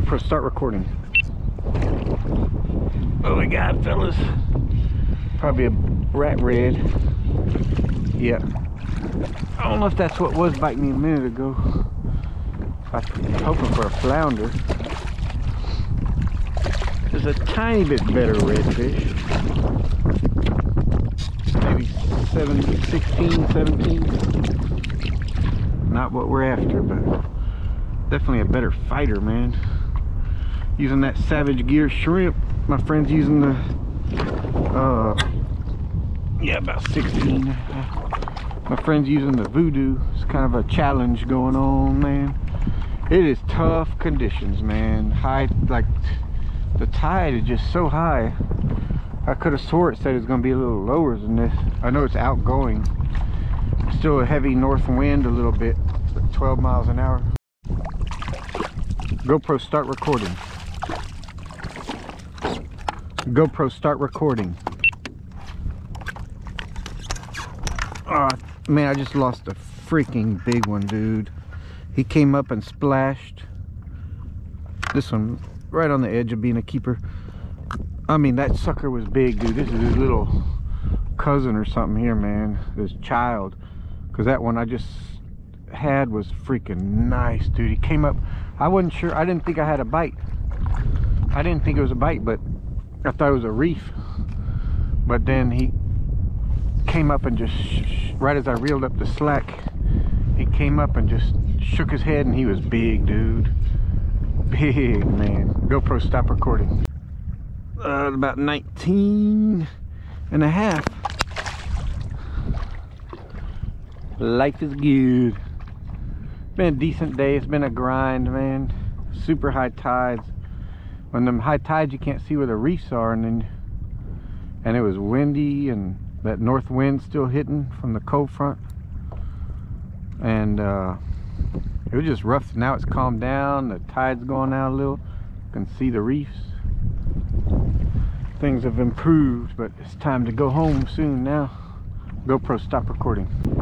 GoPro, start recording. Oh my god, fellas. Probably a rat red. Yeah. I don't know if that's what was biting me a minute ago. I was hoping for a flounder. There's a tiny bit better redfish. Maybe 7, 16, 17. Not what we're after, but definitely a better fighter, man. Using that Savage Gear shrimp. My friend's using the, uh, yeah, about 16. My friend's using the Voodoo. It's kind of a challenge going on, man. It is tough conditions, man. High, like, the tide is just so high. I could have swore it said it's going to be a little lower than this. I know it's outgoing. Still a heavy north wind a little bit, 12 miles an hour. GoPro start recording. GoPro start recording. Oh man, I just lost a freaking big one, dude. He came up and splashed. This one right on the edge of being a keeper. I mean, that sucker was big, dude. This is his little cousin or something here, man. This child. Because that one I just had was freaking nice, dude. He came up. I wasn't sure. I didn't think I had a bite. I didn't think it was a bite, but I thought it was a reef. But then he came up and just, right as I reeled up the slack, he came up and just shook his head and he was big, dude. Big, man. GoPro, stop recording. Uh, about 19 and a half. Life is good. Been a decent day. It's been a grind, man. Super high tides. When them high tides, you can't see where the reefs are, and then and it was windy, and that north wind still hitting from the cold front, and uh, it was just rough. Now it's calmed down. The tide's going out a little. You can see the reefs. Things have improved, but it's time to go home soon now. GoPro, stop recording.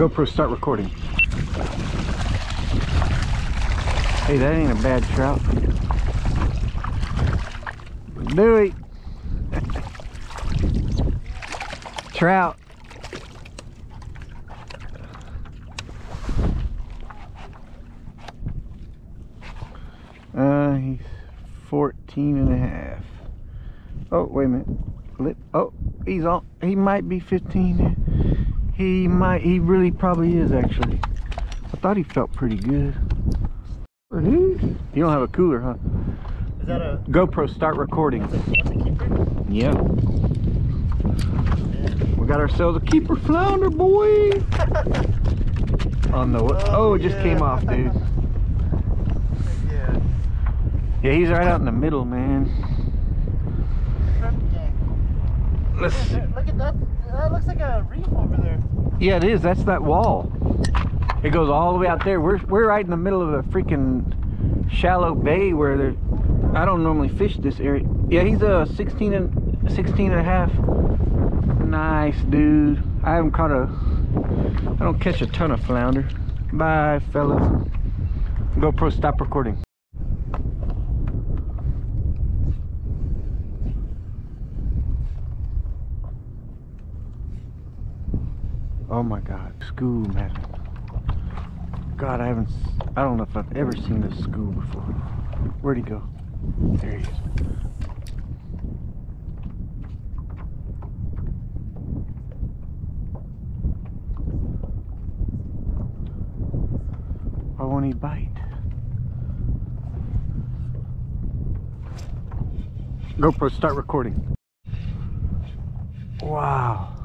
GoPro, start recording. Hey, that ain't a bad trout. Dewey. trout. Uh, he's 14 and a half. Oh, wait a minute. Oh, he's on. He might be 15. He might. He really probably is actually. I thought he felt pretty good. You don't have a cooler, huh? Is that a GoPro, start recording. that's a keeper? Yeah. We got ourselves a keeper flounder, boy. On the oh, Oh, it just yeah. came off, dude. Yeah. Yeah, he's right out in the middle, man. Let's. Look at that. That looks like a reef over there. Yeah, it is. That's that wall. It goes all the way out there. We're we're right in the middle of a freaking shallow bay where there. I don't normally fish this area. Yeah, he's a 16 and 16 and a half. Nice, dude. I haven't caught a. I don't catch a ton of flounder. Bye, fellas. GoPro, stop recording. Oh my God, school man. God, I haven't, I don't know if I've ever seen this school before. Where'd he go? There he is. Why won't he bite? GoPro, start recording. Wow.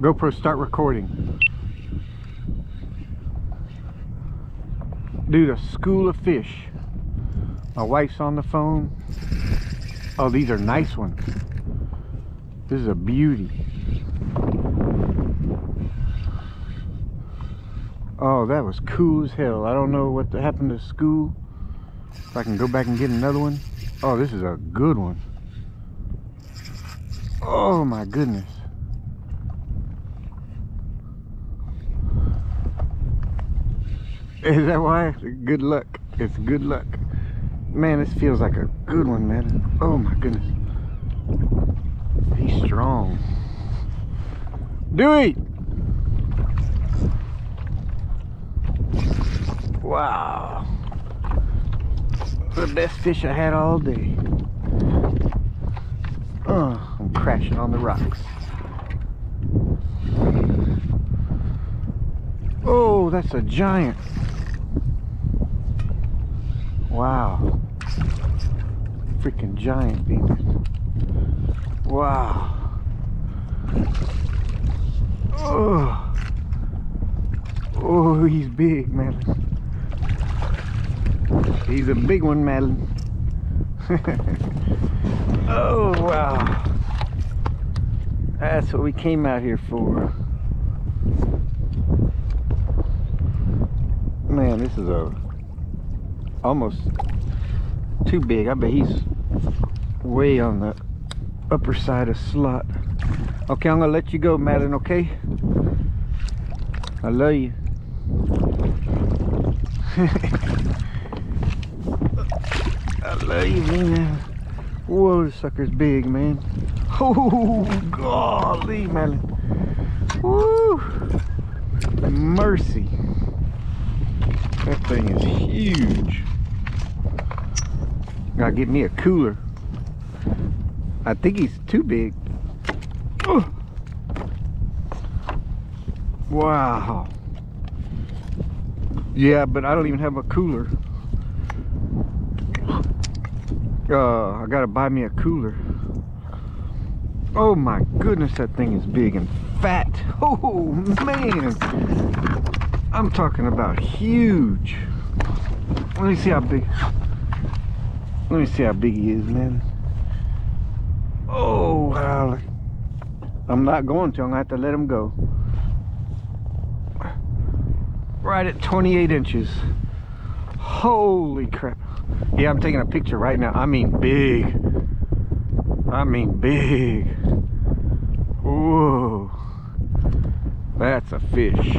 GoPro, start recording. Dude, a school of fish. My wife's on the phone. Oh, these are nice ones. This is a beauty. Oh, that was cool as hell. I don't know what happened to school. If I can go back and get another one. Oh, this is a good one. Oh my goodness. Is that why? Good luck. It's good luck. Man, this feels like a good one, man. Oh my goodness. He's strong. Dewey! Wow. The best fish I had all day. Oh, I'm crashing on the rocks. Oh, that's a giant. Wow. Freaking giant demon. Wow. Oh. Oh, he's big, man. He's a big one, Madeline. oh, wow. That's what we came out here for. Man, this is a almost too big. I bet he's way on the upper side of slot. Okay, I'm gonna let you go, Madeline, okay? I love you. I love you, man. Whoa, this sucker's big, man. Oh, golly, Madeline. Woo! Mercy. That thing is huge. Gotta get me a cooler. I think he's too big. Oh. Wow. Yeah, but I don't even have a cooler. Uh, I gotta buy me a cooler. Oh my goodness, that thing is big and fat. Oh man. I'm talking about huge. Let me see how big. Let me see how big he is, man. Oh, wow. I'm not going to. I'm going to have to let him go. Right at 28 inches. Holy crap. Yeah, I'm taking a picture right now. I mean big. I mean big. Whoa. That's a fish.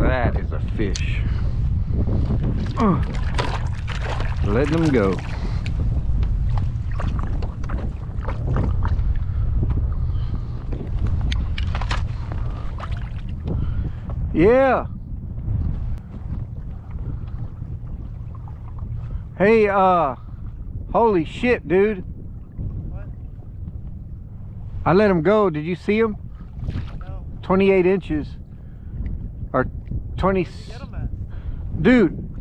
That is a fish. Uh, let them go. Yeah. Hey, uh, holy shit, dude. What? I let him go. Did you see him? No. 28 inches. Or 20. Get him at? Dude,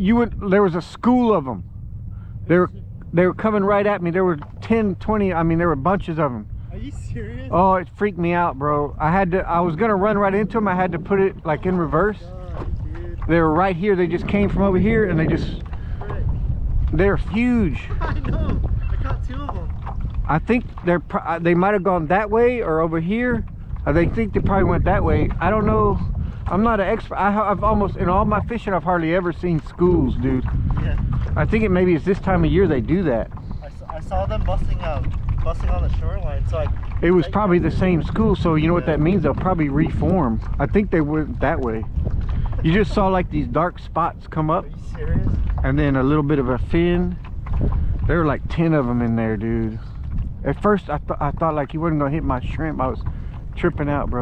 you would, there was a school of them. They were, they were coming right at me. There were 10, 20, I mean, there were bunches of them. Are you serious? Oh, it freaked me out, bro. I had to, I was gonna run right into them. I had to put it like in reverse. They were right here. They just came from over here and they just, they're huge. I know. I caught two of them. I think they're, uh, they might have gone that way or over here. I think they probably went that way. I don't know. I'm not an expert. I, ha- I've almost, in all my fishing, I've hardly ever seen schools, dude. Yeah. I think it maybe it's this time of year they do that. I saw them busting out, busting on the shoreline. So I. It was probably the same school, so you know what that means? They'll probably reform. I think they went that way. You just saw like these dark spots come up Are you serious? and then a little bit of a fin. There were like 10 of them in there, dude. At first, I, th- I thought like he wasn't gonna hit my shrimp. I was tripping out, bro.